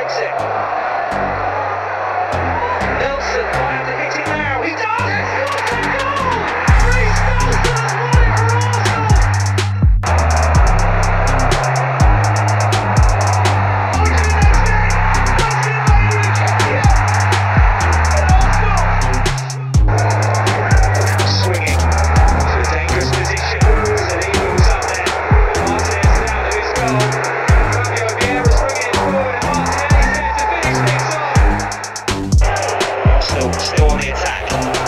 takes it. Nelson attack.